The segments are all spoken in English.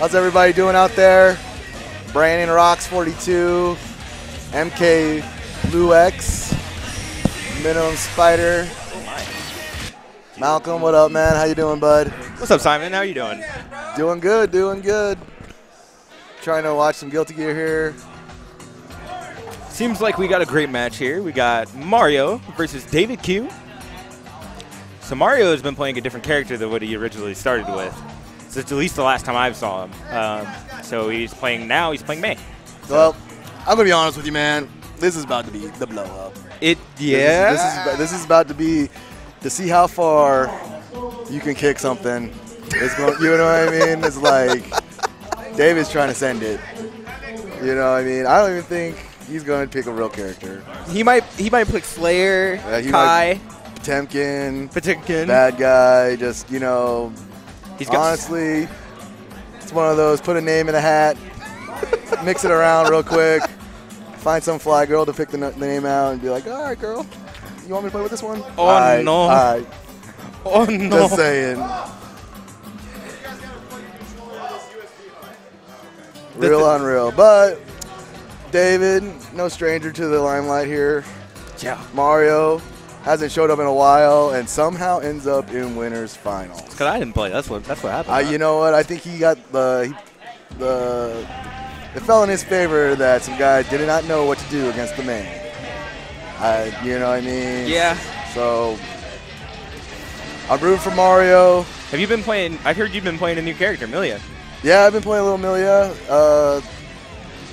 How's everybody doing out there? Brandon Rocks 42, MK Blue X, Minimum Spider. Malcolm, what up, man? How you doing, bud? What's up, Simon? How you doing? Doing good, doing good. Trying to watch some Guilty Gear here. Seems like we got a great match here. We got Mario versus DavidCue. So Mario has been playing a different character than what he originally started with. So it's at least the last time I saw him. Um, so he's playing now. He's playing May. Well, I'm gonna be honest with you, man. This is about to be the blow up. It This is- yeah. This is, about- this is about to be to see how far you can kick something. It's going, you know what I mean? It's like David's trying to send it. You know what I mean? I don't even think he's going to pick a real character. he might he might pick Slayer, Yeah, Ky, Potemkin, Patinkin. bad guy, just, you know, He's got honestly, it's one of those put a name in a hat, mix it around real quick, find some fly girl to pick the, n- the name out and be like, all right, girl, you want me to play with this one? Oh, All right, no. All right, oh no. just saying. Real unreal. But David, no stranger to the limelight here. Yeah. Mario hasn't showed up in a while and somehow ends up in winners finals. Because I didn't play. That's what that's what happened. Uh, you know what? I think he got the he, the it fell in his favor that some guys did not know what to do against the man. I, you know what I mean? yeah. So I'm rooting for Mario. Have you been playing? I've heard you've been playing a new character, Milia. Yeah, I've been playing a little Milia. Uh,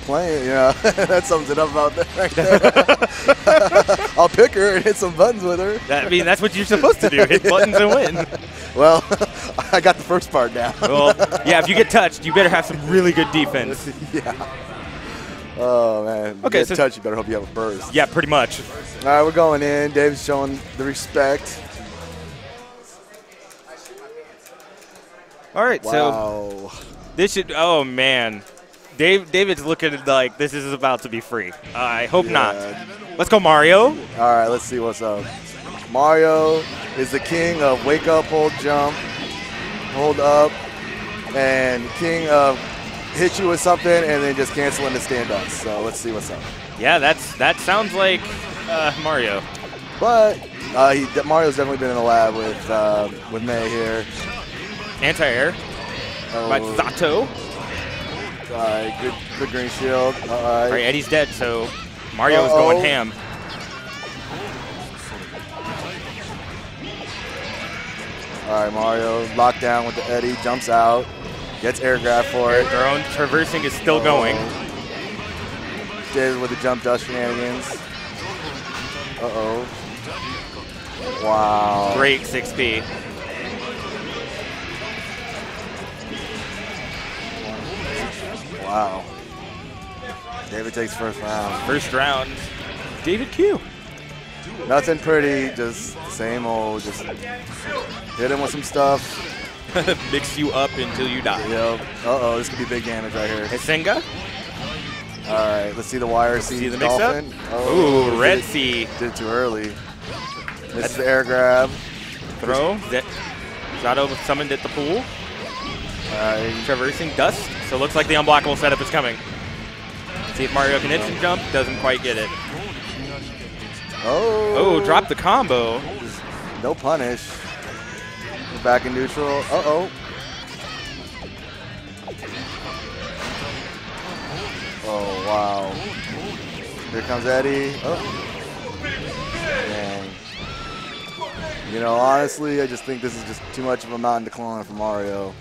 playing, yeah, that sums it up about that right there. I'll pick her and hit some buttons with her. That, I mean, that's what you're supposed to do: hit buttons and win. Well, I got the first part down. Well, yeah. If you get touched, you better have some really good defense. yeah. Oh man. Okay, Okay. so- touch. You better hope you have a burst. Yeah, pretty much. All right, we're going in. Dave's showing the respect. All right, so this should. Oh man, Dave. David's looking like this is about to be free. I hope not. Let's go, Mario. All right, let's see what's up. Mario is the king of wake up, hold, jump, hold up, and king of hit you with something and then just cancel the stand ups. So let's see what's up. Yeah, that's that sounds like uh, Mario. But uh, he, Mario's definitely been in the lab with uh, with May here. Anti-air Oh, by Zato. All right, good, good green shield. All All right, right. Eddie's dead, so Mario is Uh-oh. going ham. All right, Mario locked down with the Eddie, jumps out, gets air grab for it. Their own traversing is still going. Uh-oh. David with the jump dust shenanigans. Uh oh. Wow. Great 6P. Wow. David takes first round. First round, DavidCue. Nothing pretty, just the same old. Just hit him with some stuff. Mix you up until you die. Yep. Uh oh, this could be big damage right here. Hisenga. All right, let's see the wire. See, the dolphin. Oh, Ooh, Red did, Sea. did too early. This is the air grab. Throw. Zato summoned at the pool. All right. Traversing dust. So it looks like the unblockable setup is coming. See if Mario can instant jump. Doesn't quite get it. Oh. Oh, drop the combo. No punish. We're back in neutral. Uh oh. Oh wow. Here comes Eddie. Oh. Dang. You know, honestly, I just think this is just too much of a mountain to climb for Mario.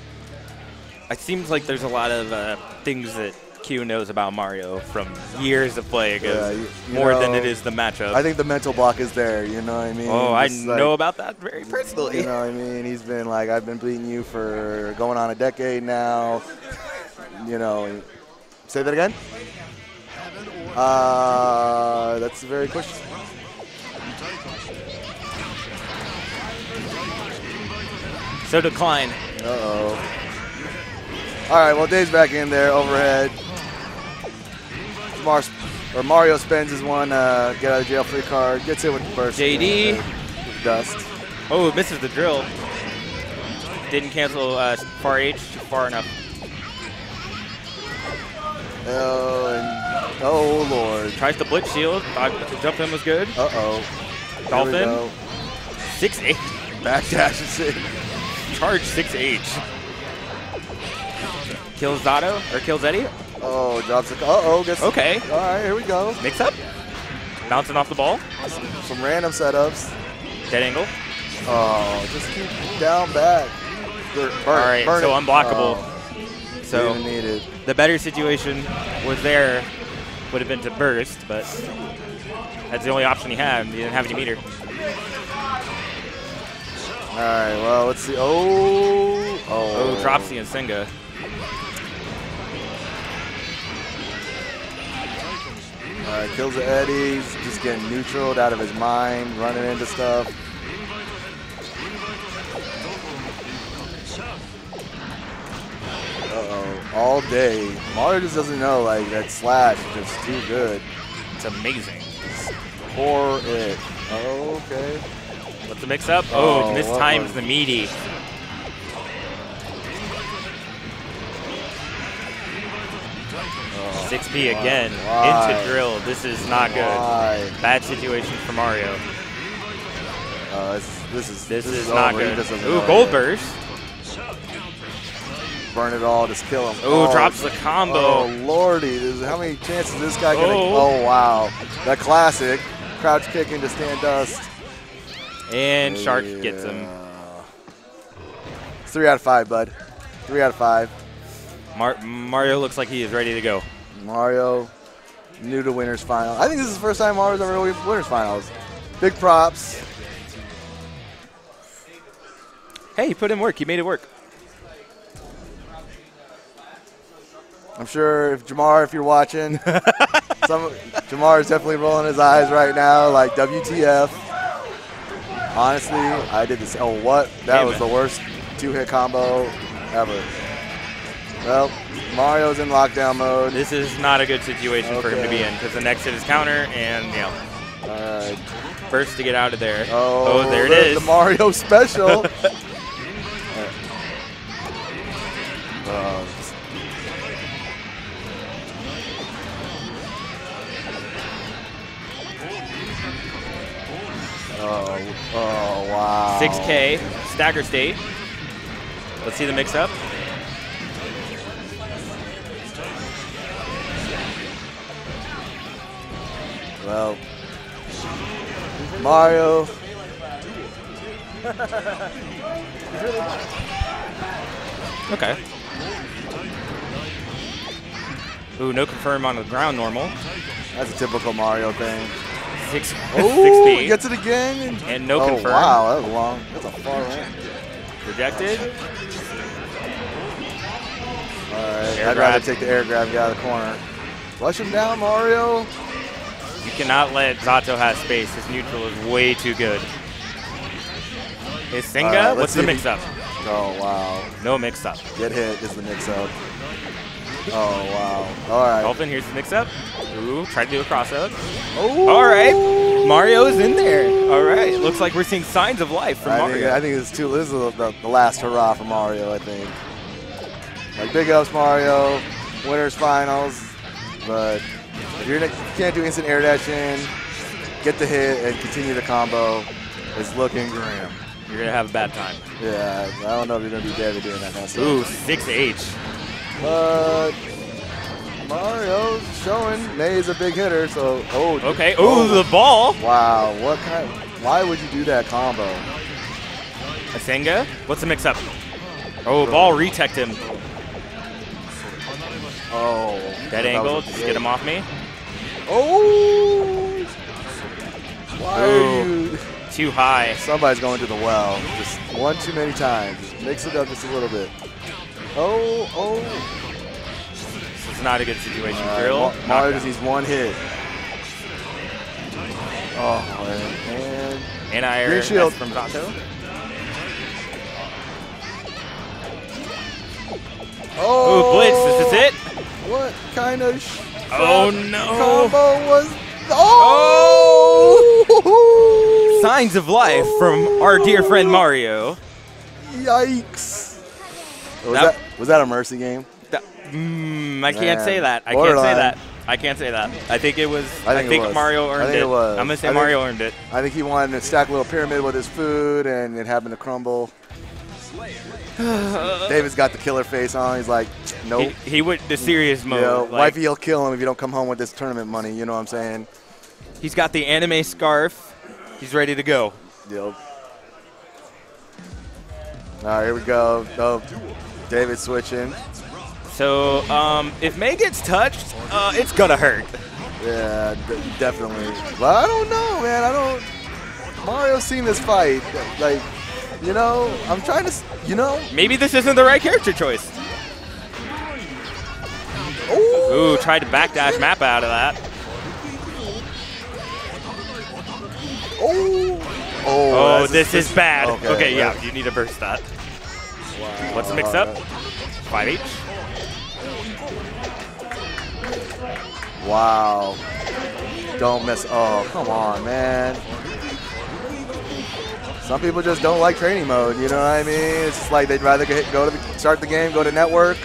It seems like there's a lot of uh, things that Cue knows about Mario from years of playing. Yeah, is you- you more than it is the matchup. I think the mental block is there. You know what I mean? oh, I like- know about that very personally. You know what I mean? He's been like, I've been beating you for going on a decade now. You know, say that again? Uh, that's a very question. So Dekline. Uh-oh. All right, well, Dave's back in there, overhead. Mars, or Mario spends his one uh, get out of jail free card, gets hit with the burst. JD. with dust. Oh, misses the drill. Didn't cancel uh, far H far enough. Oh, and, oh Lord. Tries to blitz shield. Thought the jump in was good. Uh oh. Dolphin. 6 8. Backdash is it. Charge 6 H. Kills Zato, or kills Eddie. Oh, drops it. Uh oh. Gets, Okay. All right, here we go. Mix up. Bouncing off the ball. Some random setups. Dead angle. Oh, just keep down back. Burn, All right, burn so it. unblockable. Oh, So didn't need it. the better situation was there would have been to burst, but that's the only option he had. He didn't have any meter. All right, well, let's see. Oh, oh. Oh, drops the. Right, kills the Eddies. Just getting neutraled out of his mind, running into stuff. Uh-oh, all day. Mario just doesn't know, like, that slash is just too good. It's amazing. Pour it. Oh, okay. What's the mix up? Oh, Oh, this what time's the meaty. Oh, 6P why- again. why? Into drill. This is not good. Why? Bad situation for Mario. Uh, this, this is This, is, not over. Good. Ooh, gold burst. Burn it all, just kill him. Ooh, drops the combo. Oh lordy, this, how many chances is this guy gonna? Oh. Oh. wow, the classic crouch kick into stand dust. And Shark gets him. It's three out of five, bud. Three out of five. Mar- Mario looks like he is ready to go. Mario, new to winners final. I think this is the first time Mario's ever really winners finals. Big props. Hey, he put in work. He made it work. I'm sure if Jamar, if you're watching, some Jamar is definitely rolling his eyes right now, like WTF. Honestly, I did this. Oh, what? That Hey, was man. the worst two-hit combo ever. Well, Mario's in lockdown mode. This is not a good situation for him to be in because the next hit is counter and, you know, right. first to get out of there. Oh, there it there's. The Mario special. Uh, oh, oh, wow. 6K, stagger state. Let's see the mix up. Well, Mario. Okay. Ooh, no confirm on the ground normal. That's a typical Mario thing. Six, Oh, 6 he gets it again. And, And no oh, confirm. wow, that was long. That's a far range. Rejected. All right, Air I'd rather take the air grab guy out of the corner. Rush him down, Mario. You cannot let Zato have space. His neutral is way too good. His Singa, let's what's the see if he- mix up? Oh, wow. No mix up. Get hit is the mix-up. Oh, wow. All right. Dolphin, here's the mix up. Ooh, try to do a cross up. Oh. All right. Mario's in there. All right. Looks like we're seeing signs of life from I Mario. think, I think this is too. This is the, the, last hurrah for Mario. I think. Like big ups, Mario. Winners finals. But you're, not- you can't do instant air dash in, get the hit and continue the combo, it's looking grim. You're going to have a bad time. Yeah, I don't know if you're gonna be David doing that. Ooh, 6H. But uh, Mario's showing May's a big hitter, so oh. Okay. Ooh, the ball. Wow, what kind? Why would you do that combo? A Singa. What's the mix up? Oh, ball retech him. Oh, Dead that angle. Just get him off me. Oh! Why Ooh. are oh. you? Too high. Somebody's going to the well. Just one too many times. Just mix it up just a little bit. Oh, oh. This is not a good situation. All right, Drill. Ma- Mario just needs one hit. Oh, and, and Anti-air Green shield. from Zato. oh, Ooh, Blitz. This is it. What kind of sh- Oh, crap no. combo was? Oh! Signs of life from our dear friend Mario. Yikes! Was That- that, was that a mercy game? Th- mm, I can't say that. I can't say that. I can't say that. I think it was. I I think think, was. Mario I earned think it was. I'm gonna say I think- Mario earned it. I think he wanted to stack a little pyramid with his food, and it happened to crumble. David's got the killer face on. He's like, nope. He, he went the serious mode. know, like, wifey will kill him if you don't come home with this tournament money. You know what I'm saying? he's got the anime scarf. He's ready to go. Yep. All right, here we go. Oh, David switching. So um, if May gets touched, uh, it's gonna hurt. Yeah, d- definitely. But I don't know, man. I don't. Mario's seen this fight. Like, you know, I'm trying to, you know. Maybe this isn't the right character choice. Ooh. Ooh, tried to backdash map out of that. Oh. Oh, Oh, this is bad. Okay, Okay, yeah, you need to burst that. What's the mix up? 5H? Wow. Don't miss. Oh, come on, man. Some people just don't like training mode. You know what I mean? It's just like they'd rather go go to the, start the game, go to network.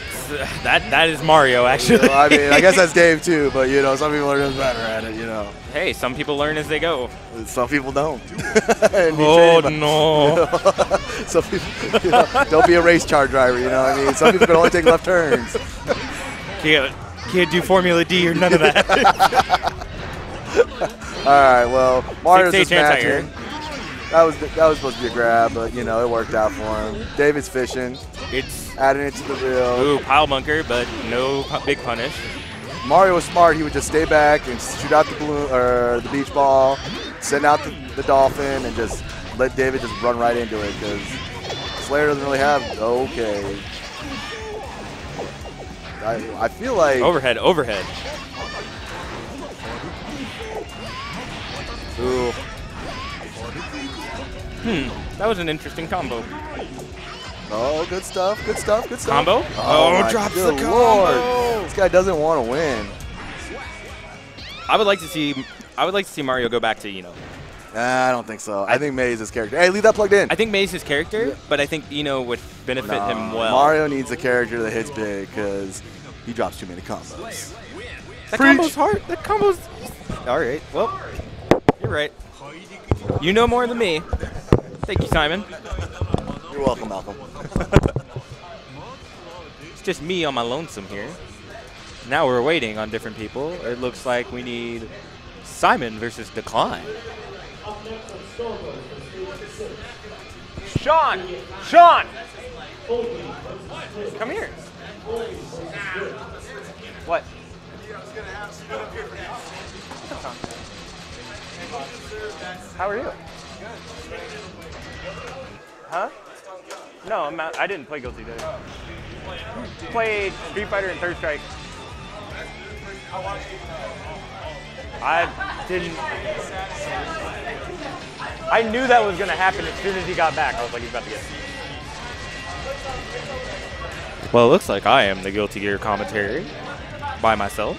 That That is Mario, You actually. know, I mean, I guess that's Dave too, but you know, some people are just better at it. You know, hey, some people learn as they go. some people don't. Oh, no. some people, you know, don't be a race car driver. You know what I mean? Some people can only take left turns. Can't, can't do Formula D or none of that. All right, well, Mario's 6H just matching. anti-air. That was that was supposed to be a grab, but you know it worked out for him. David's fishing, it's adding it to the reel. ooh pile bunker, but no big punish. Mario was smart. He would just stay back and shoot out the balloon or the beach ball, send out the, the dolphin, and just let David just run right into it because Slayer doesn't really have. Okay. I, I feel like Overhead, overhead. Ooh, Hmm, that was an interesting combo. oh, good stuff, good stuff, good stuff. Combo? Oh, Oh, drops the combo. Lord. This guy doesn't want to win. I would like to see. I would like to see Mario go back to I-No. Nah, I don't think so. I think May is his character. Hey, leave that plugged in. I think May's his character, but I think I-No would benefit Nah, him well. Mario needs a character that hits big because he drops too many combos. that Preach. combo's hard. That combo's. All right. Well, you're right. You know more than me. Thank you, Simon. You're welcome, Malcolm. It's just me on my lonesome here. Now we're waiting on different people. It looks like we need Simon versus Dekline. Sean! Sean! Come here. What? How are you? Huh? No, I'm not, I didn't play Guilty today. Played Street Fighter and Third Strike. I didn't. I knew that was gonna happen as soon as he got back. I was like, he's about to get. Well, it looks like I am the Guilty Gear commentary by myself.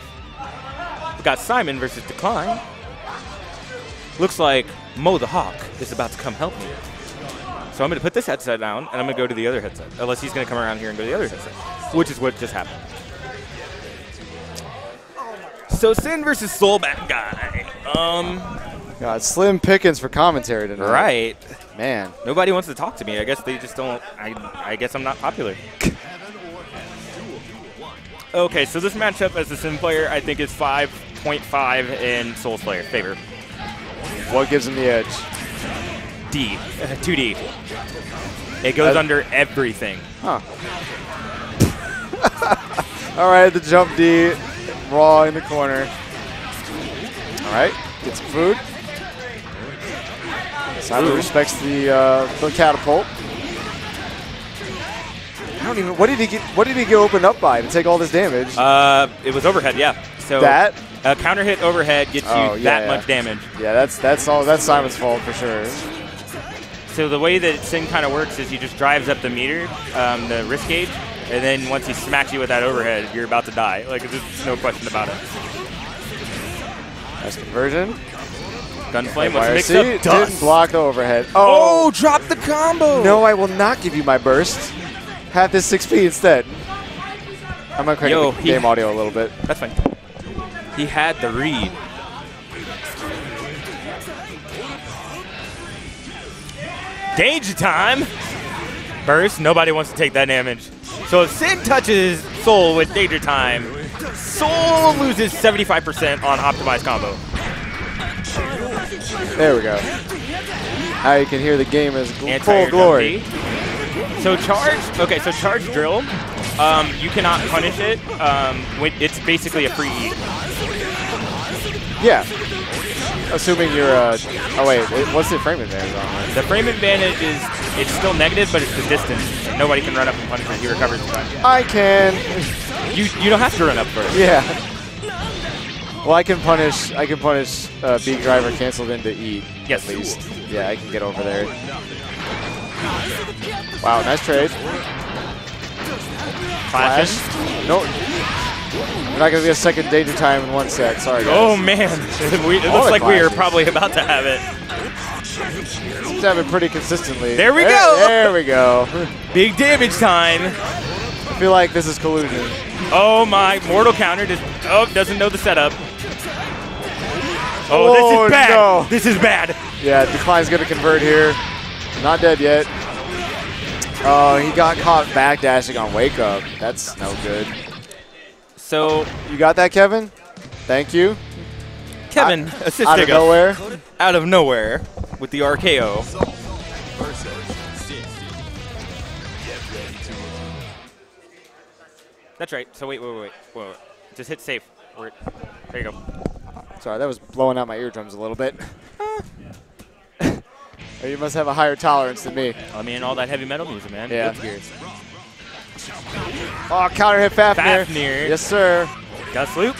We got Simon versus Dekline. Looks like Mo the Hawk is about to come help me. So I'm going to put this headset down, and I'm going to go to the other headset. Unless he's going to come around here and go to the other headset, which is what just happened. So Sin versus Sol Badguy. Um, God, slim pickings for commentary tonight. right. Man. Nobody wants to talk to me. I guess they just don't. I, I guess I'm not popular. okay, so this matchup as a Sin player, I think is 5.5 in Sol Slayer favor. What gives him the edge? D, 2D. It goes Uh, under everything. Huh. All right, the jump D, raw in the corner. All right, get some food. Simon respects the uh, the catapult. I don't even. What did he get? What did he get opened up by to take all this damage? Uh, it was overhead, yeah. So that? a counter hit overhead gets you Oh, yeah, that yeah. much damage. Yeah, that's that's all. That's Simon's fault for sure. So the way that Sin kind of works is he just drives up the meter, um, the risk gauge, and then once he smacks you with that overhead, you're about to die. Like there's no question about it. Nice conversion. Gunflame, what's YRC mixed up? didn't Dust. block the overhead. Oh, drop the combo. No, I will not give you my burst. Have this 6P instead. I'm I'm gonna crank Yo, the he- game audio a little bit. That's fine. He had the read. Danger time. Burst. Nobody wants to take that damage. So if Sin touches Sol with Danger Time, Sol loses 75% on optimized combo. There we go. Now you can hear the game is gl- full glory. So charge. Okay, so charge drill. Um, you cannot punish it. Um, it's basically a free eat. Yeah. Assuming you're uh oh wait, it- what's the frame advantage on? The frame advantage is it's still negative, but it's the distance. Nobody can run up and punish it. He recovers. I can. You you don't have to run up first. Yeah. Well, I can punish. I can punish uh, beak driver canceled into E. Yes. At least. Yeah, I can get over there. Wow, nice trade. Flash. Flash. No. We're not gonna be a second danger time in one set. Sorry, guys. Oh man, we, it looks like we are probably about to have it. Seems to have it pretty consistently. There we go. There we go. Big damage time. I feel like this is collusion. Oh my, mortal counter just oh doesn't know the setup. Oh, this Oh, is bad. no. This is bad. Yeah, Dekline's gonna convert here. Not dead yet. Oh, he got caught backdashing on wake up. That's no good. So You got that, Kevin? Thank you. Kevin Out assisting of nowhere. out of nowhere with the RKO. That's right. So wait, wait, wait, wait, wait. Just hit safe. There you go. Sorry, that was blowing out my eardrums a little bit. You must have a higher tolerance than me. I mean, all that heavy metal music, man. Yeah. Oh, counter hit Fafnir. Fafnir. Yes, sir. Got a sloop.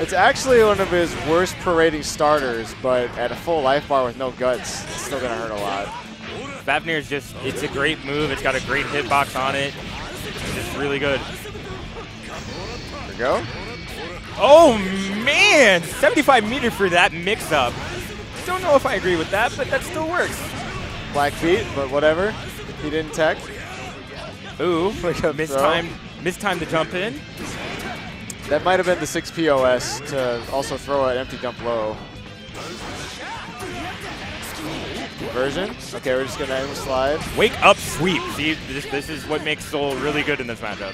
It's actually one of his worst parading starters, but at a full life bar with no guts, it's still gonna hurt a lot. Fafnir is just, it's a great move. It's got a great hitbox on it. It's just really good. There we go. Oh, man. 75 meter for that mix up. Don't know if I agree with that, but that still works. Black feet, but whatever. He didn't tech. Ooh, Like a mistimed, mistimed the jump in. That might have been the 6 POS to also throw an empty dump low. Conversion. Okay, we're just gonna end the slide. Wake up sweep. See, this, this is what makes Sol really good in this matchup.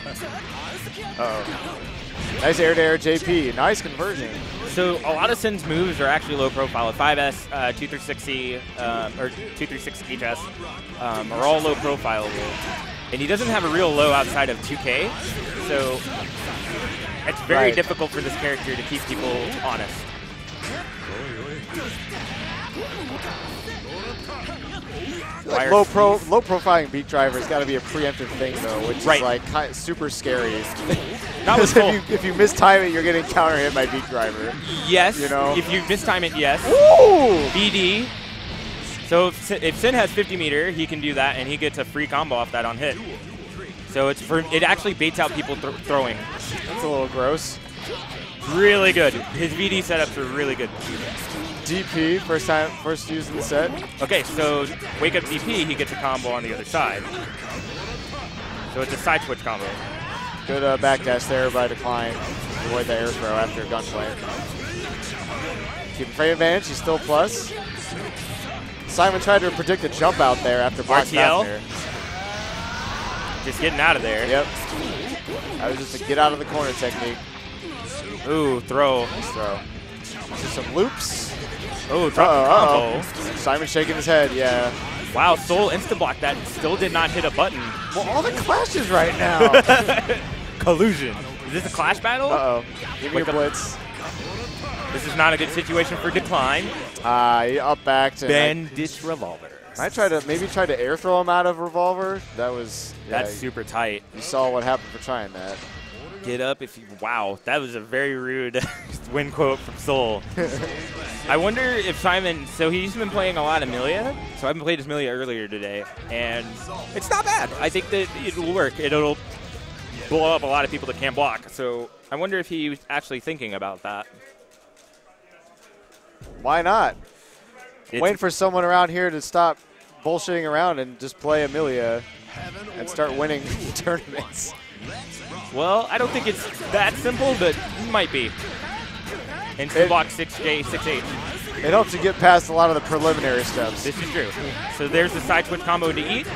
Uh-oh. Nice air to air JP. Nice conversion. So a lot of Sin's moves are actually low profile. 5S, uh, 2360, um, or 236 HS um, are all low profile. And he doesn't have a real low outside of 2K, so it's very Right. difficult for this character to keep people honest. Like low pro, low profiling beak driver's got to be a preemptive thing though, which Right. is like super scary. Because Sol. if you if you mistime it, you're getting counter hit by beak driver. Yes, you know. if you mistime it, yes. Ooh! BD. So if Sin, if Sin has 50 meter, he can do that, and he gets a free combo off that on hit. So it's for it actually baits out people th- throwing. That's a little gross. Really good. His VD setups are really good. DP first time first use in the set. Okay, so wake up DP, he gets a combo on the other side. So it's a side switch combo. Good uh, backdash there by Dekline. Avoid the air throw after Gunflame. Keeping frame advantage, he's still plus. Simon tried to predict a jump out there after block RTL. Just getting out of there. Yep. That was just a get out of the corner technique. Ooh, throw. Nice throw. Just some loops. Ooh, drop Uh-oh, combo. uh-oh. Simon shaking his head, yeah. Wow, Sol insta blocked that still did not hit a button. Well, all the clashes right now. uh Collusion. Is this a clash battle? oh. Give me Wake your up. This is not a good situation for Dekline. Uh, up and I- Bandit revolver. I tried to maybe try to air throw him out of revolver. That was yeah, That's super tight. You saw what happened for trying that. Get up if you. Wow, that was a very rude win quote from Sol. I wonder if Simon. So he's been playing a lot of Milia. So I've been playing Milia earlier today, and it's not bad. I think that it will work. It'll blow up a lot of people that can't block. So I wonder if he was actually thinking about that. Why not? It's- Waiting for someone around here to stop bullshitting around and just play Amelia and start winning tournaments. Well, I don't think it's that simple, but it might be. And It- block 6J, 6H. It helps you get past a lot of the preliminary steps. This is true. So there's the side switch combo to eat.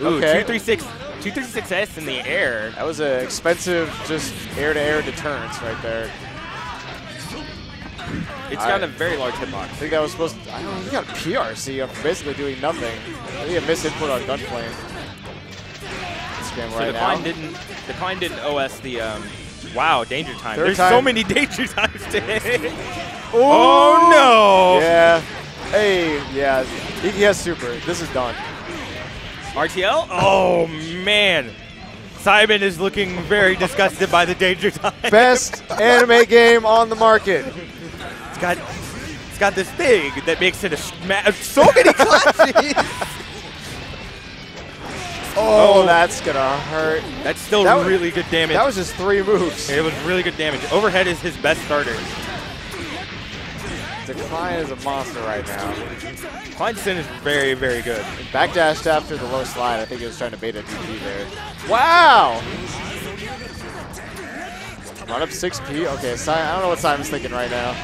Ooh, Okay. 236, 236S in the air. That was an expensive, just air-to-air deterrence right there. It's got right. a very large hitbox. I think that was supposed to, I don't know, he got a PRC for basically doing nothing. I think a misinput on Gunflame. Scam So right Dekline now. didn't Dekline didn't OS the um, wow danger time. Third There's so many danger times today. oh no! Yeah. Hey, yeah. He, he has super. This is done. RTL? Oh man. Simon is looking very disgusted by the danger time. Best anime game on the market. It's got it's got this thing that makes it a so many clashes. Oh, Oh. that's gonna hurt. That's still That was- really good damage. That was just three moves. it was really good damage. Overhead is his best starter. Dekline is a monster right now. Kleinstein is very, very good. Backdashed after the low slide. I think he was trying to bait a DP there. Wow! Run up 6P. Okay, Si- I don't know what Simon's thinking right now.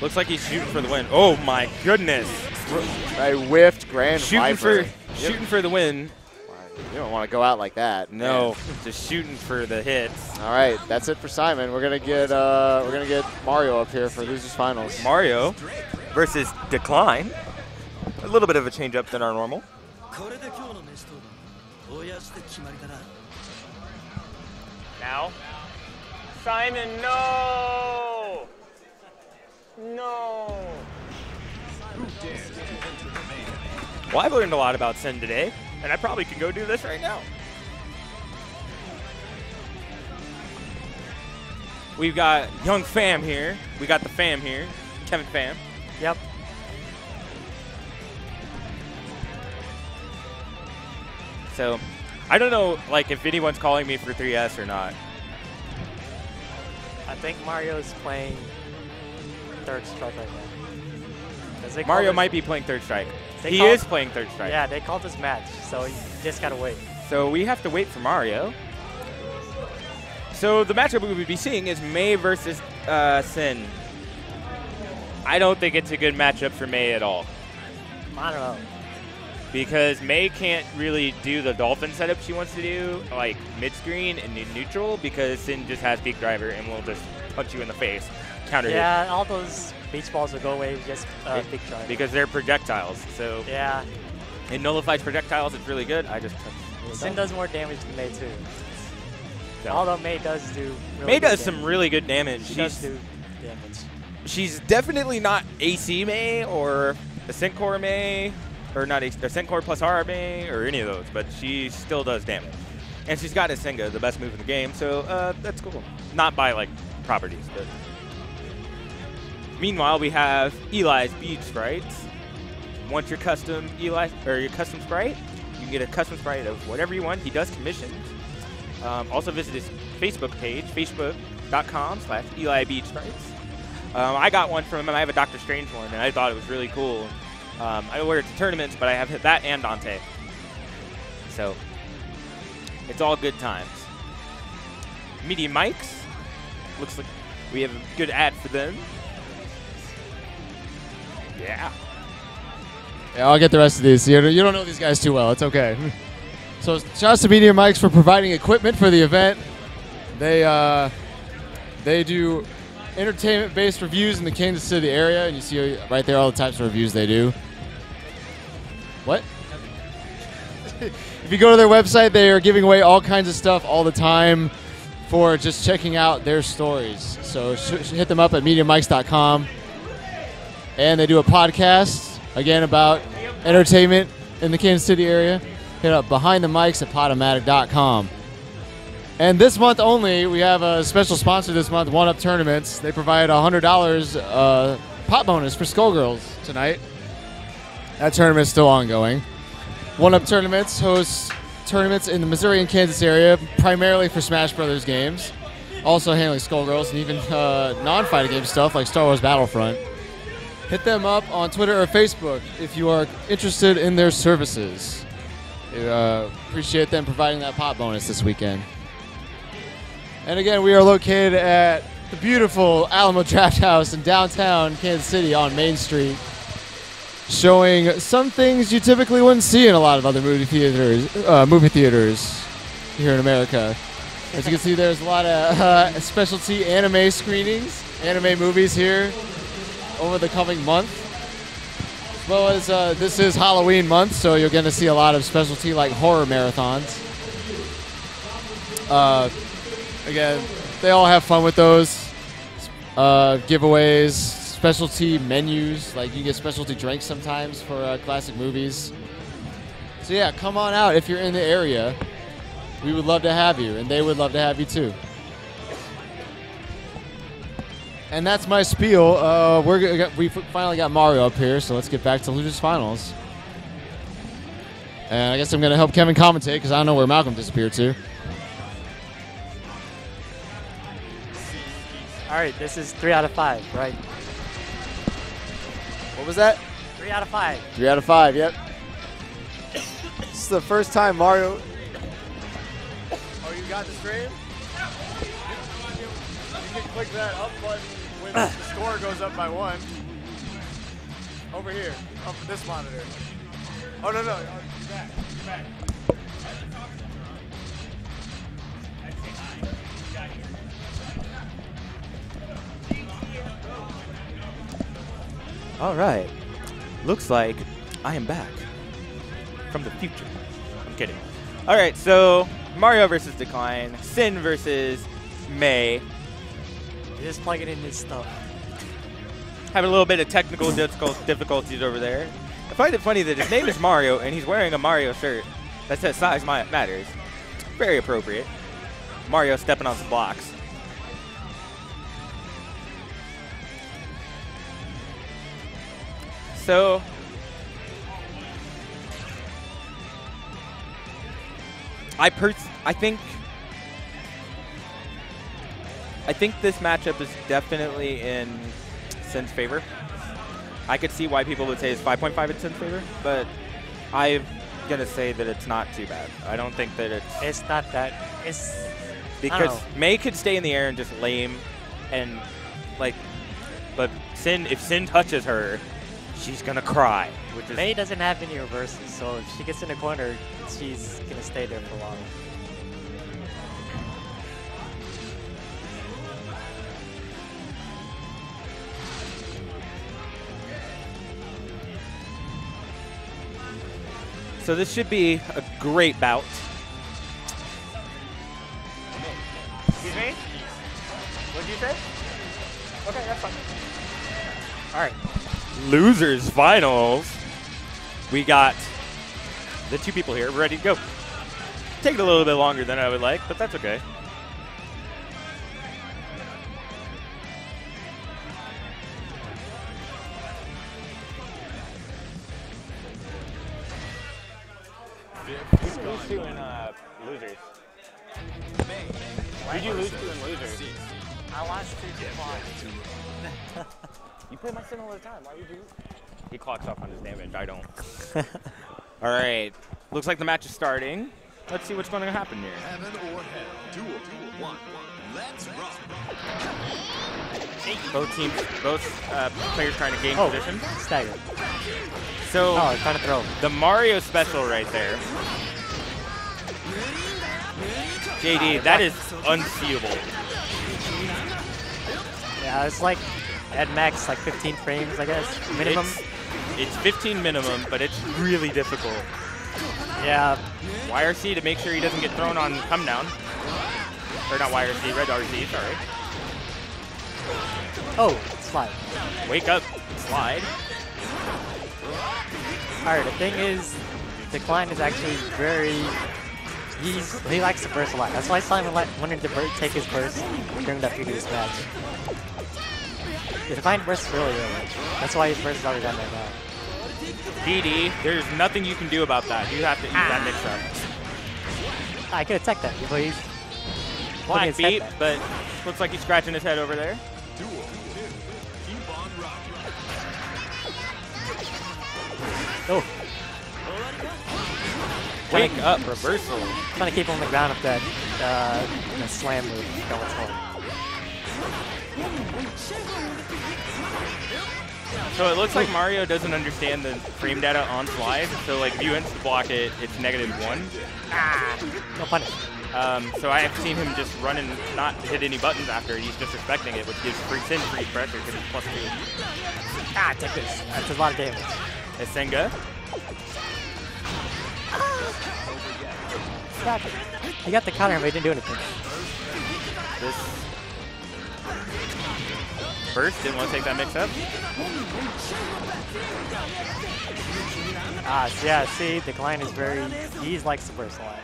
Looks like he's shooting for the win. Oh my goodness. I whiffed Grand Shooting Viper. for shooting for the win. You don't want to go out like that. No, man. just shooting for the hits. All right, that's it for Simon. We're gonna get uh, we're gonna get Mario up here for losers finals. Mario versus Dekline. A little bit of a change up than our normal. Now, Simon, no, no. Well, I've learned a lot about Sin today and I probably can go do this right now. We've got young fam here. We got the fam here. Kevin Fam. Yep. So, I don't know, like, if anyone's calling me for 3S or not. I think Mario's playing third strike right now. Mario might be playing Third Strike. He is playing Third Strike. Yeah, they called this match, so you just gotta wait. So we have to wait for Mario. So the matchup we would be seeing is May versus uh, Sin. I don't think it's a good matchup for May at all I don't know. because May can't really do the dolphin setup she wants to do, like mid screen and in neutral, because Sin just has beak driver and will just punch you in the face, counter Yeah, all those beach balls will go away with just uh, hit big drive. because they're projectiles. So yeah, it nullifies projectiles. It's really good. I just Sin does more damage than May too. So- Although May does do. Really May good does some really good damage. She She's does do damage. she's definitely not AC May or Accent Core May, or not AC, Accent Core plus R May, or any of those, but she still does damage. And she's got Asenga, the best move in the game, so uh, that's cool. Not by like properties, but. Meanwhile, we have Eli's Bead Sprites. Want your custom Eli or your custom sprite? You can get a custom sprite of whatever you want. He does commissions. Um, also visit his Facebook page, facebook.com slash Eli Beach Sprites. Um, I got one from him. I have a Doctor Strange one, and I thought it was really cool. Um, I don't wear it to tournaments, but I have that and Dante. So it's all good times. Media mics. Looks like we have a good ad for them. Yeah. Yeah, I'll get the rest of these. You don't, you don't know these guys too well. It's okay. So, shouts to Media Mics for providing equipment for the event. They uh, they do entertainment-based reviews in the Kansas City area, and you see right there all the types of reviews they do. What? if you go to their website, they are giving away all kinds of stuff all the time for just checking out their stories. So hit them up at MediaMics.com and they do a podcast again about entertainment in the Kansas City area. Hit up behind the mics at podomatic.com. And this month only, we have a special sponsor this month, One Up Tournaments. They provide a $100 uh, pot bonus for Skullgirls tonight. That tournament is still ongoing. One Up Tournaments hosts tournaments in the Missouri and Kansas area, primarily for Smash Brothers games. Also handling Skullgirls and even uh, non-fighting game stuff like Star Wars Battlefront. Hit them up on Twitter or Facebook if you are interested in their services. Uh, appreciate them providing that pot bonus this weekend. And again, we are located at the beautiful Alamo Drafthouse in downtown Kansas City on Main Street, showing some things you typically wouldn't see in a lot of other movie theaters. Uh, movie theaters here in America. As you can see, there's a lot of uh, specialty anime screenings, anime movies here over the coming month. Well as uh, this is Halloween month, so you're going to see a lot of specialty like horror marathons. Uh, again, they all have fun with those uh, giveaways, specialty menus. Like you get specialty drinks sometimes for uh, classic movies. So yeah, come on out if you're in the area. We would love to have you, and they would love to have you too. And that's my spiel. Uh, we're we finally got Mario up here, so let's get back to losers finals. And I guess I'm gonna help Kevin commentate because I don't know where Malcolm disappeared to. All right, this is three out of five, right? What was that? Three out of five. Three out of five. Yep. this is the first time Mario. Oh, you got the stream? You can click that up button the score goes up by one. Over here, up this monitor. Oh no no, oh, back, back. All right. Looks like I am back from the future. I'm kidding. All right, so Mario versus Dekline, Sin versus May. Just plugging in this stuff. Having a little bit of technical difficulties over there. I find it funny that his name is Mario and he's wearing a Mario shirt that says size ma- matters. Very appropriate. Mario stepping on some blocks. So I pers- I think I think this matchup is definitely in Sin's favor. I could see why people would say it's 5.5 in Sin's favor, but I'm gonna say that it's not too bad. I don't think that it's It's not that. It's because. May could stay in the air and just lame, and like, but Sin if Sin touches her, she's gonna cry, which is May doesn't have any reverses, so if she gets in a corner, she's gonna stay there for a while. So this should be a great bout. Excuse me? What did you say? Okay, that's fine. All right. Losers finals. We got the two people here ready to go. Taking a little bit longer than I would like, but that's okay. All the time. Why would you? He clocks off on his damage. I don't. all right. Looks like the match is starting. Let's see what's going to happen here. Heaven or hell. Duel. One. Let's rock. Both teams, both uh, players trying to gain Oh, position. stagger. So Oh, trying to throw. the Mario special right there. JD, that is unseeable. Yeah, it's like at max like 15 frames, I guess, minimum. It's, it's 15 minimum, but it's really difficult. yeah, YRC to make sure he doesn't get thrown on come down. Or not YRC, red RC, sorry. Oh, slide. Wake up, slide. Alright, the thing is, Dekline is actually very. He's, he likes to burst a lot. That's why Simon wanted to take his burst during that previous match. Dekline bursts really early. That's why his burst is already done right now. DD, there's nothing you can do about that. You have to eat that mix up. I could attack that, but he's. Black beat, but looks like he's scratching his head over there. Duel. Two. Keep on rocking. Oh, Wake up reversal. Trying to keep him on the ground with that uh, slam move. So it looks like Mario doesn't understand the frame data on slide. So like if you instant block it, it's negative one. No punish. Um, so I have seen him just run and not hit any buttons after. He's just respecting it, which gives free sin free pressure because it's plus two. Ah, take this. That's a lot of damage. Esenga. Stop it. He got the counter, but he didn't do anything. This first didn't want to take that mix up. Ah, yeah, see, Dekline is very, he's like super slide.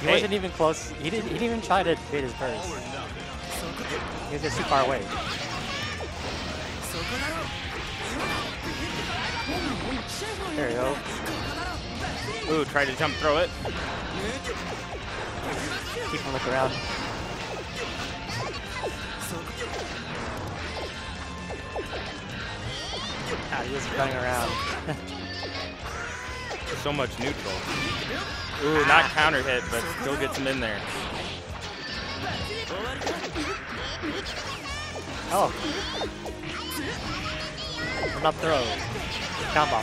He Hey. wasn't even close. He didn't, he didn't even try to beat his burst. He was just too far away. There you go. Ooh, tried to jump throw it. Keep him look around. Ah, he's just running around. So much neutral. Ooh, not counter hit, but still gets him in there. Oh. Up throw. Combo.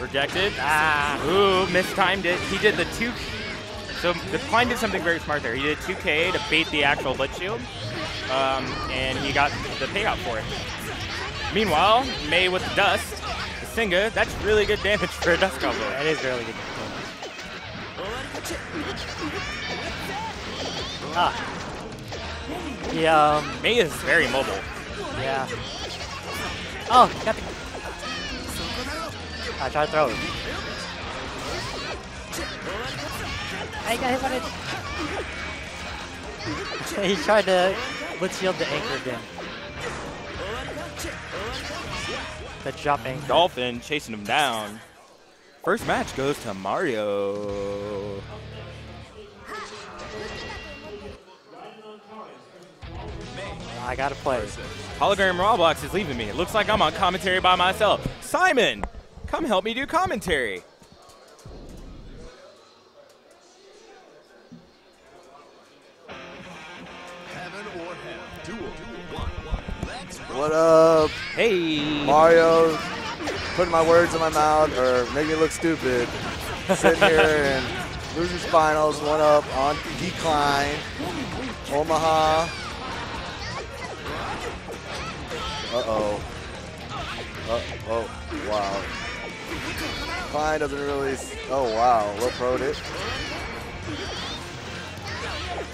Rejected. Ah. Ooh, mistimed it. He did the two. So the Klein did something very smart there. He did 2K to bait the actual Blitz Shield, um, and he got the payout for it. Meanwhile, May with the dust. Singa, that's really good damage for a dust combo. That is really good. Ah. He, um, May is very mobile. yeah. Oh, got the. I tried to throw it. I got hit by it. he tried to blitz shield the anchor again. The anchor. Dolphin chasing him down. First match goes to Mario. I gotta play. Hologram Roblox is leaving me. It looks like I'm on commentary by myself. Simon, come help me do commentary. What up, Hey. Mario? Putting my words in my mouth or making me look stupid. Sitting here and losers finals, one up on Dekline. Omaha. Uh oh. Uh oh. Wow. Klein doesn't really. s- Oh wow. Low pro'd it.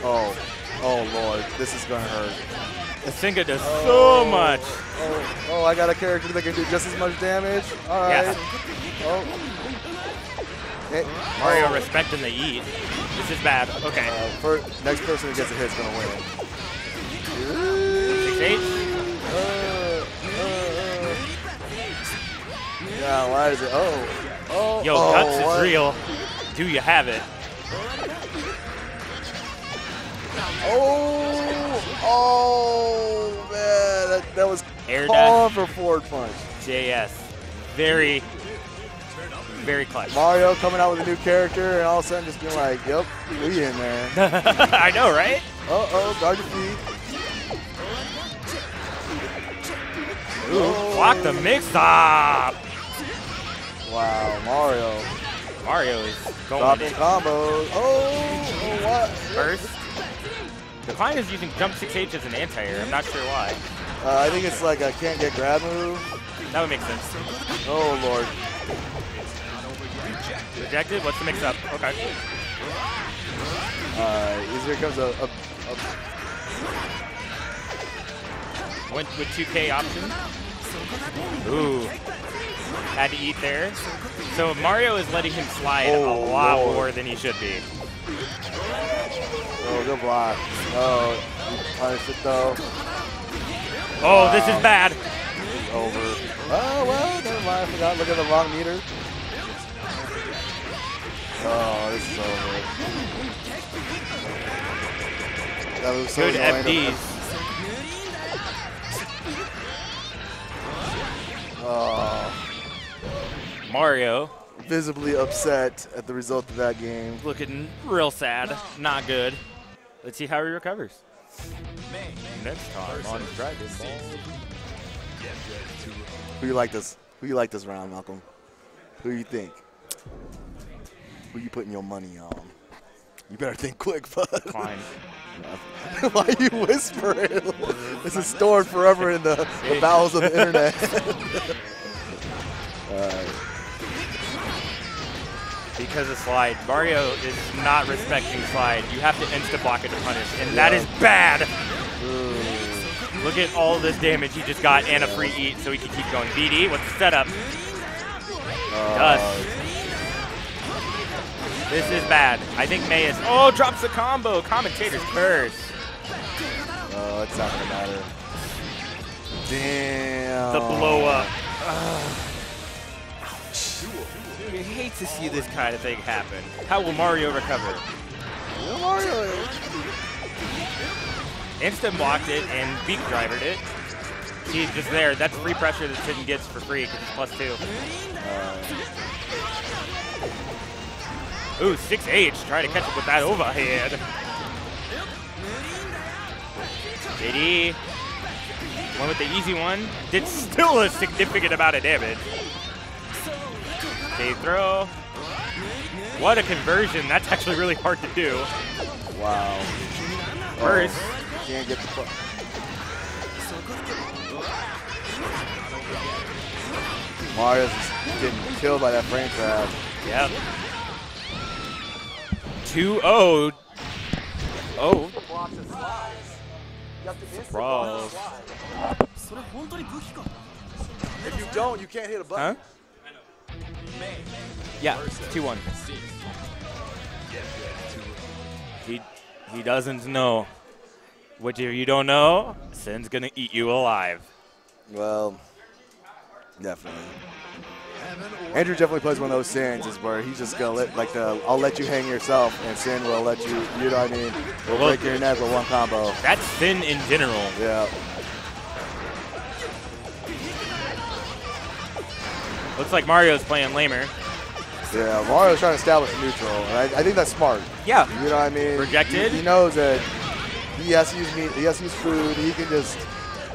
Oh. Oh lord. This is gonna hurt. Singa does Oh. so much. Oh, oh, I got a character that can do just as much damage. All right. Yeah. Oh. Hey, Mario oh. respecting the eat. This is bad. Okay. Uh, for, next person who gets a hit is gonna win. Six eight. Uh, uh, uh. Yeah, why is it? Oh. Oh. Yo, oh, guts is what? real. Do you have it? Oh. That, was Air dash. for forward punch. JS. Very, very clutch. Mario coming out with a new character and all of a sudden just being like, "Yep, we in there." I know, right? Uh oh, guard your feet. Ooh, block the mix up. Wow, Mario. Mario is going Dropping in combos. Oh, oh what? first. Dekline is using jump 6H as an anti-air. I'm not sure why. Uh, I think it's like a can't get grab move. That would make sense. Oh lord. Rejected. What's the mix-up? Okay. Uh, here comes a, a, a Went with 2K option. Ooh. Had to eat there. So Mario is letting him slide Oh, a lot Lord. more than he should be. oh good block. Oh, punished it though. Oh, this is bad. Over. Oh well, never mind. I forgot. Look at the wrong meter. Oh, this is over. That was so Good. FDs. Oh, Mario visibly upset at the result of that game. Looking real sad. Not good. Let's see how he recovers. Next time on Dragon Ball. Who you like this? Who you like this round, Malcolm? Who you think? Who you putting your money on? You better think quick, bud. Fine. Why are you whispering? this is stored forever in the, the bowels of the internet. Alright. Because of slide. Mario is not respecting slide. You have to insta block it to punish, and that is bad. Look at all this damage he just got and a free eat, so he can keep going. BD, what's the setup? Uh, Dust. This is bad. I think May is. Oh, drops the combo. Commentator's curse. Uh, oh, it's not gonna matter. Damn. The blow up. Dude, I hate to see this kind of thing happen. How will Mario recover? Mario. Instant blocked it and beak drivered it. He's just there. That's free pressure that Sin gets for free because it's plus two. Ooh, 6H. trying to catch up with that overhead. JD. One with the easy one. Did still a significant amount of damage. They throw. What a conversion. That's actually really hard to do. Wow. First. Oh, can't get the fuck. Mario's getting killed by that frame trap. Yep. 2 0. Oh. Brawl. If you don't, you can't hit a button. Huh? Yeah, 2 1. He, he doesn't know. What if you don't know? Sin's gonna eat you alive. Well, definitely. Andrew definitely plays one of those sins is where he's just gonna let like the I'll let you hang yourself and Sin will let you you know what I mean We'll Well, break your neck with one combo. That's Sin in general. Yeah. Looks like Mario's playing lamer. Yeah, Mario's trying to establish neutral, and I, I think that's smart. Yeah. You know what I mean? Rejected? He, he knows that he has to use meat, he has to use food. He can just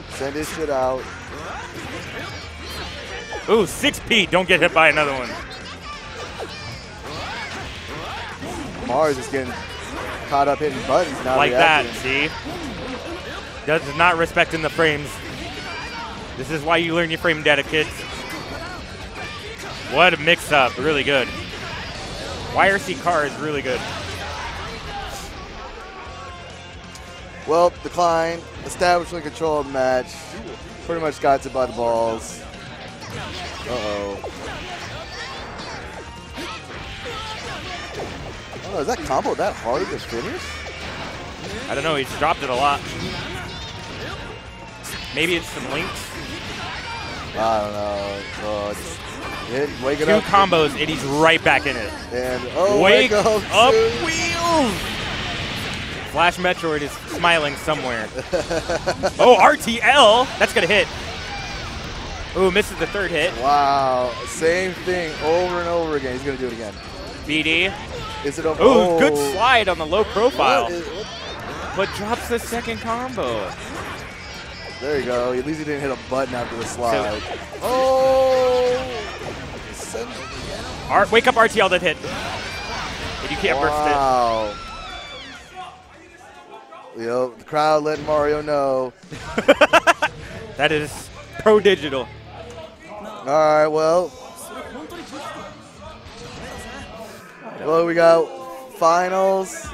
send his shit out. Ooh, 6P. Don't get hit by another one. Mario's just getting caught up hitting buttons, not like that, see? Does not respecting the frames. This is why you learn your frame data, kids. What a mix-up. Really good. YRC car is really good. Well, Dekline, establishing control of the match. Pretty much got it by the balls. Uh-oh. Oh, is that combo that hard to finish? I don't know. He's dropped it a lot. Maybe it's some links. I don't know. Oh, just hit, wake it Two up. combos, and he's right back in it. And, oh, Wake wake, up. up wheels! Flash Metroid is smiling somewhere. oh, RTL! That's going to hit. Ooh, misses the third hit. Wow, same thing over and over again. He's going to do it again. BD. Is it over? Ooh, good oh. slide on the low profile. What is- what- But drops the second combo. There you go. At least he didn't hit a button after the slide. Oh! R wake up RTL that hit. You can't wow. burst it. Yo, the crowd letting Mario know. that is pro digital. All right, well. Well, we got finals.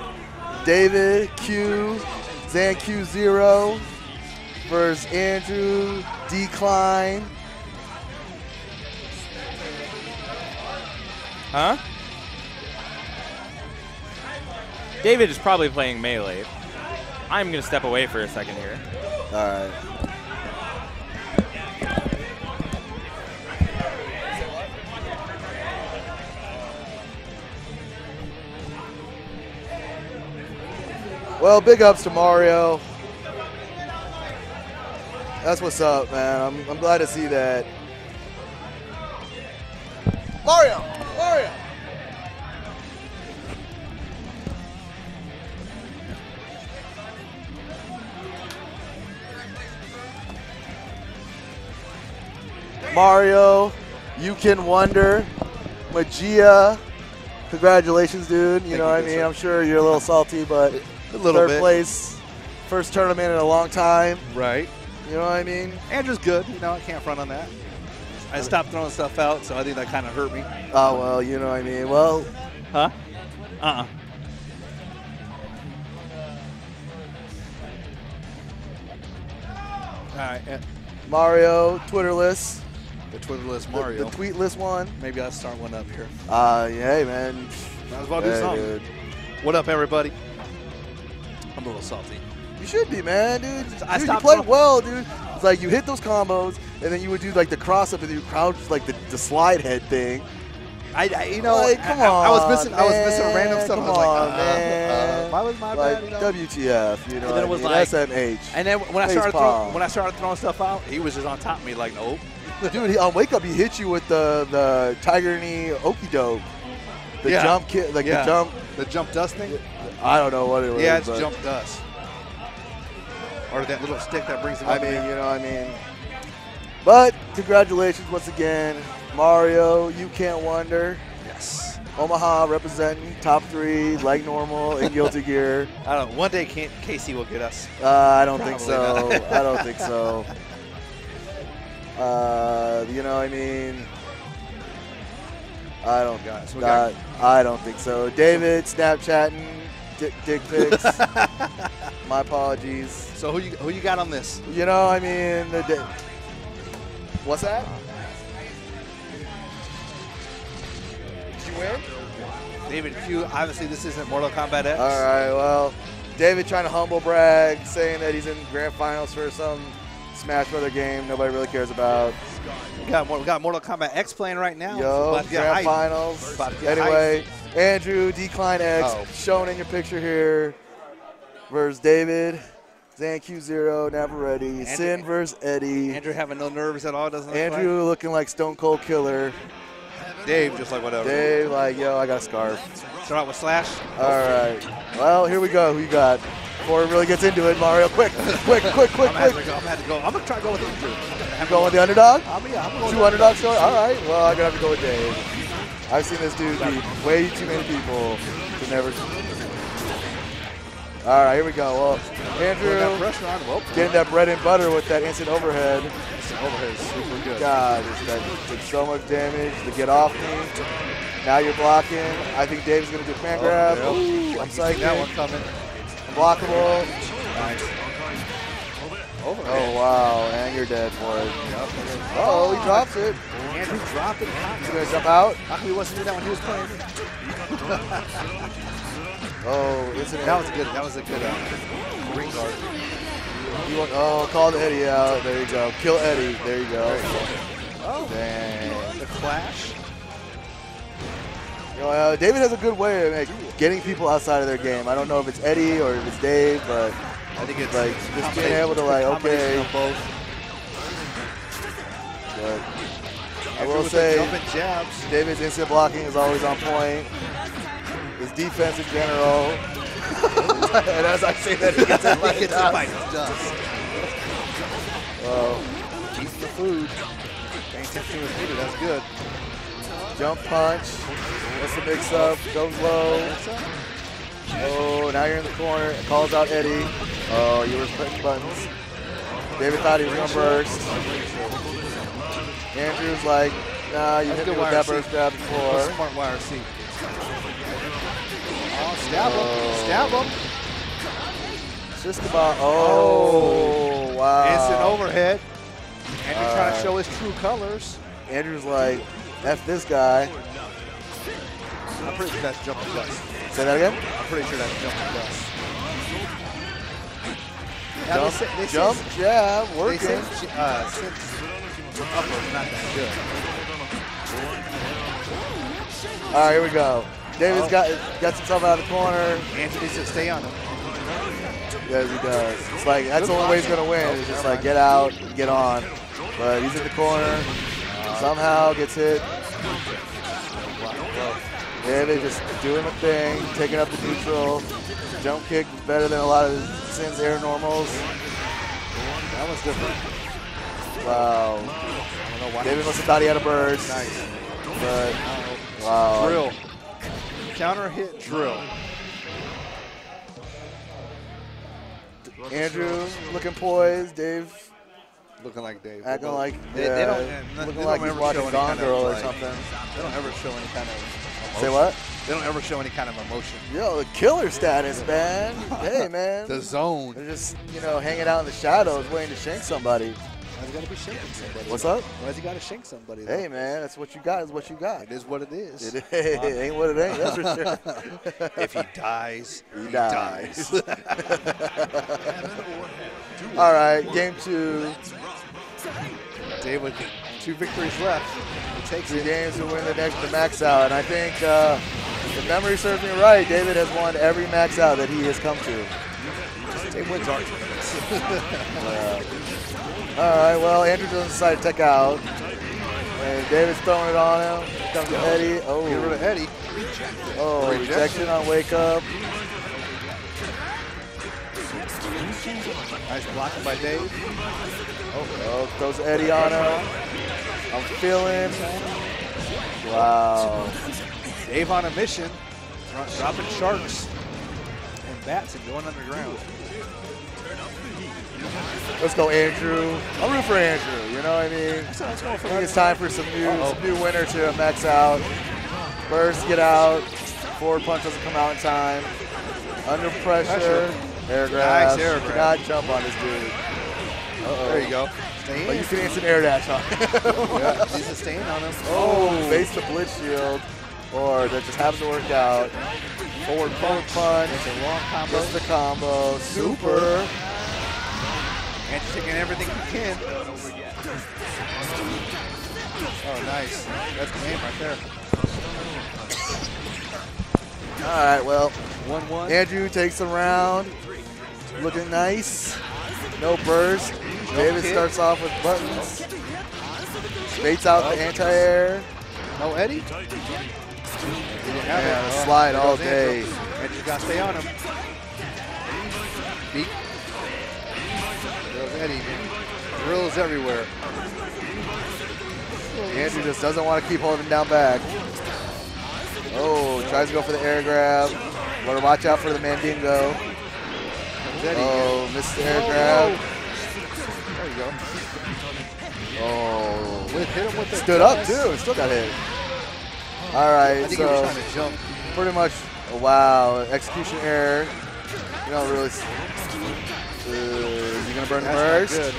David, Q, Zan Q0 versus Andrew Dekline. Huh? David is probably playing melee. I'm going to step away for a second here. All right. Well, big ups to Mario. That's what's up, man. I'm, I'm glad to see that. Mario! Mario! Mario, you can wonder, Magia. Congratulations, dude. You Thank know you what I mean? Sir. I'm sure you're a little salty, but a little third bit. place, first tournament in a long time. Right. You know what I mean? Andrew's good. You know, I can't front on that. I stopped throwing stuff out, so I think that kind of hurt me. Oh well, you know what I mean. Well, Huh? Uh-uh. All right. Mario, Twitterless, The Twitterless the, Mario. the tweetless one. Maybe I'll start one up here. Uh, yeah, hey, man. Might as well do something. dude. What up, everybody? I'm a little salty. You should be, man, dude. I dude, you played well, dude. It's like you hit those combos, and then you would do like the cross up, and you crouch like the, the slide head thing. I, I you know, like, come I, on, I was missing. I was missing random stuff. Come I was like, on, uh, man. uh, why was my like bad? You know? WTF? You know, And then it was like- SMH. And then when I started throwing, when I started throwing stuff out, he was just on top of me like, nope. Dude, he, on wake up, he hit you with the the Tiger Knee Okie doke, the Yeah. jump kick, like Yeah. the jump. The jump dust thing? I don't know what it was. Yeah, it's jump dust. Or that little stick that brings him I up. mean, you know, what I mean. But congratulations once again, Mario. You can't wonder. yes. Omaha representing top three like normal in Guilty Gear. I don't know. One day Casey will get us. Uh, I don't think so. I don't think so. Uh, you know, I mean, I don't. God, I don't think so. David, Snapchatting, dick, dick pics. My apologies. So who you who you got on this? You know, I mean, the da- what's that? Did you win? David Q. Obviously, this isn't Mortal Kombat X. All right. Well, David trying to humble brag, saying that he's in grand finals for some Smash Brother game nobody really cares about. We got we got Mortal Kombat X playing right now. Yo, About to get grand finals. Anyway, Andrew Dekline X Oh. shown in your picture here versus David. Zan Q0, Navarrete, Sin versus Eddie. Andrew having no nerves at all, doesn't look Andrew looking like Stone Cold Killer. Dave just like whatever. Dave, like, yo, I got a scarf. Start out with Slash. All right. Well, here we go. Who you got? Before it really gets into it, Mario, quick, quick, quick, quick, I'm quick. to go. I'm gonna have to go. I'm gonna try to go with Andrew. You going with the underdog? I'm, yeah, I'm going Two underdog story? All right. Well, I'm going to have to go with Dave. I've seen this dude beat way too many people to never. All right, here we go. Well, that Andrew pressure on him. Oh, getting that bread and butter with that instant overhead. overhead is super good. God, that did so much damage to get off me. Now you're blocking. I think Dave's going to do fan oh, grab. Oh, yeah. Ooh, I'm I that one coming. Unblockable. Nice. Oh, wow. And you're dead for it. Oh, he drops it. Andrew dropped it. He's going to jump out. How come he wasn't doing that when he was playing? Oh, isn't That was good. That was a good uh, ring guard. You want, oh, call the Eddie out. There you go. Kill Eddie. There you go. Oh, Dang. the clash. You know, uh, David has a good way of like, getting people outside of their game. I don't know if it's Eddie or if it's Dave, but I think it's like just being able to like, okay. But I will say. David's instant blocking is always on point. His defense in general. and as I say that, he gets it like gets that. it by dust. Well, Eating the food. Attention to his meter. That's good. jump punch. What's the mix up? Goes low. Oh, now you're in the corner. It calls out Eddie. Oh, you were pressing buttons. David thought he was going to burst. Andrew's like, nah, you hit me with that burst grab before. smart YRC. Oh, stab him. Oh. Stab him. Just about, oh, oh. wow. It's an overhead. Andrew trying to uh, show his true colors. Andrew's like, F this guy. I'm pretty sure that's jumping dust. Say that again? I'm pretty sure that's jumping dust. Now, Jump, they they jump, jab, they working. say uh, since upper's not that good. All right, here we go. David's Oh. got gets himself out of the corner. Andrew needs stay on him. Yes, he does. It's like that's the only way he's gonna win. Is just like get out, get on. But he's in the corner. Somehow gets hit. David just doing the thing, taking up the neutral. Jump kick better than a lot of Sin's air normals. That was different. Wow. don't know. David must have thought he had a burst. Nice. But, wow. Drill. Counter hit drill. Andrew looking poised. Dave Looking like Dave. acting like, They- yeah, they don't- and they looking don't like he's ever watching show any Gone kind of, Girl or like- something. They don't ever show any kind of. Emotion. Say what? They don't ever show any kind of emotion. Yo, the killer status, man. hey, man. The zone. They're just, you know, hanging out in the shadows waiting to shank somebody. Why's he got to be shanking somebody? What's up? Why's he got to shank somebody? though? Hey, man, that's what you got is what you got. It is what it is. It ain't what it ain't, that's for sure. if he dies, He he, dies. dies. All right, game two. Dave with two victories left. Takes the games to win the next the max out, and I think uh, if memory serves me right, David has won every max out that he has come to. Dave wins arguments. All right, well, Andrew doesn't decide to take out, and David's throwing it on him. Here comes Eddie. Oh, Get rid of Eddie. oh, Rejection. rejection on wake up. Nice blocking by Dave. Oh, throws Eddie on him. I'm feeling. Wow. Dave on a mission, dro- dropping sharks and bats and going underground. Let's go, Andrew. I'm rooting for Andrew. You know what I mean? I think it's time for some new, some new winner to max out. Burst, get out. Forward punch doesn't come out in time. Under pressure. Pressure. Air grab. Nice air grab. not jump on this dude. Uh-oh. There you go. Stay But oh, you can instant air dash on him. yeah, he's a on him. Oh, face the blitz shield. Or that just happens to work out. Forward punch. punch. It's a long combo. Just the combo. Super. And taking everything he can. Oh, nice. That's the game right there. All right, well, 1-1. Andrew takes the round. Looking nice. No burst. David kick. starts off with buttons. Baits out the anti-air. No Eddie? Yeah, it. Slide all day. Andrew. Andrew's got to stay on him. Beat. There goes Eddie. Drills everywhere. Andrew just doesn't want to keep holding down back. Oh, tries to go for the air grab. To watch out for the Mandingo. Comes Oh, missed the air Oh, grab. There you go. Oh, With, hit him with the stood up too. Still got hit. All I right, think he was so trying to jump. pretty much, oh, wow, execution error. You don't really. Uh, is he gonna burn That's burst?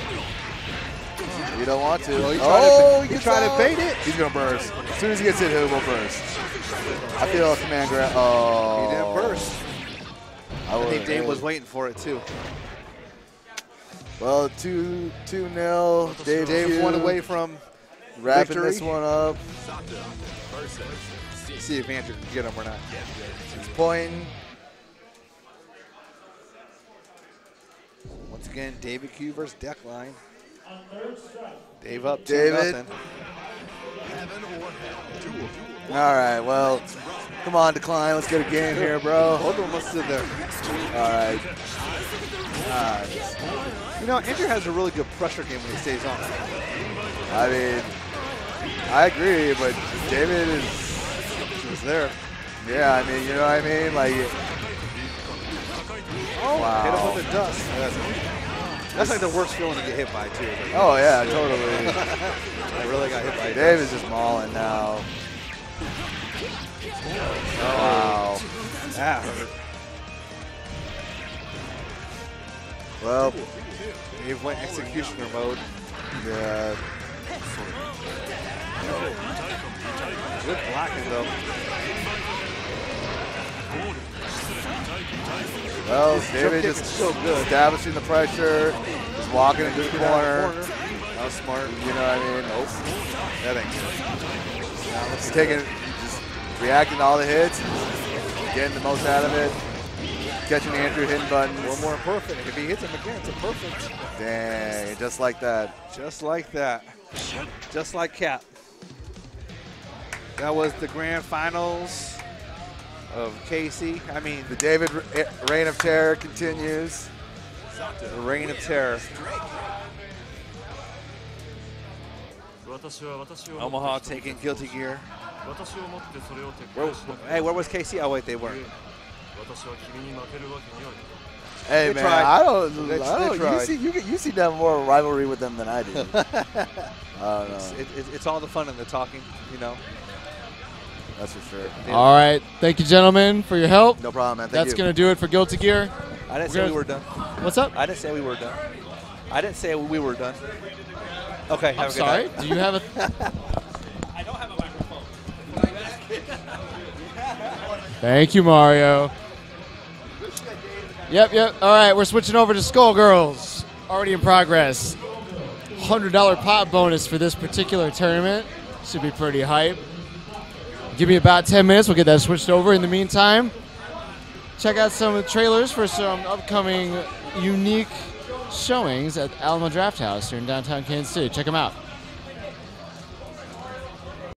You don't want to. Well, he tried oh, to- he tried to bait it. He's gonna burst. As soon as he gets hit, he will burst. I feel a command grab. Oh, He didn't burst. I, I would- think Dave was waiting for it too. Well, two two nil. Dave, Dave Q one away from wrapping victory. this one up. see if Andrew can get him or not. He's pointing. Once again, DavidCue versus Dekline. Dave up two David. nothing. All right. Well, come on, Dekline. Let's get a game here, bro. Hold on, must sit there. All right. Ah. You know, Andrew has a really good pressure game when he stays on. I mean, I agree, but David is. There. Yeah, I mean, you know what I mean? Like, Oh, Wow. hit him with the dust. That's, that's like the worst feeling to get hit by too. Like, oh yeah, totally. I really got hit by dust. is just mauling now. Wow. That hurt. Well, Dave went executioner mode. yeah. Good blocking though. Well, David just so good. establishing the pressure, just walking into the corner. That was smart. You know what I mean? Nope. That ain't good. Now Just taking, reacting to all the hits, getting the most out of it, catching the Andrew hitting buttons. One more perfect. If he hits him again, it's a perfect. Dang, just like that. Just like that. Just like Cap. That was the grand finals of Casey. I mean, The David Re- eh, Reign of Terror continues. the reign of terror. Omaha taking Guilty Gear. Where, hey, where was KC? Oh, wait, they weren't. Hey They man, tried. I don't. They- I don't you tried. see, you you seem to have more rivalry with them than I do. I don't know. It's, it, it, it's all the fun and the talking, you know. That's for sure. All right. Thank you, gentlemen, for your help. No problem, man. Thank That's going to do it for Guilty Gear. I didn't We're say gonna- we were done. What's up? I didn't say we were done. I didn't say we were done. Okay, have I'm a good sorry. night. Do you have a? Thank you, Mario. Yep, yep. All right, we're switching over to Skullgirls. Already in progress. $100 pot bonus for this particular tournament. Should be pretty hype. Give me about 10 minutes. We'll get that switched over. In the meantime, check out some trailers for some upcoming unique showings at Alamo Drafthouse here in downtown Kansas City. Check them out.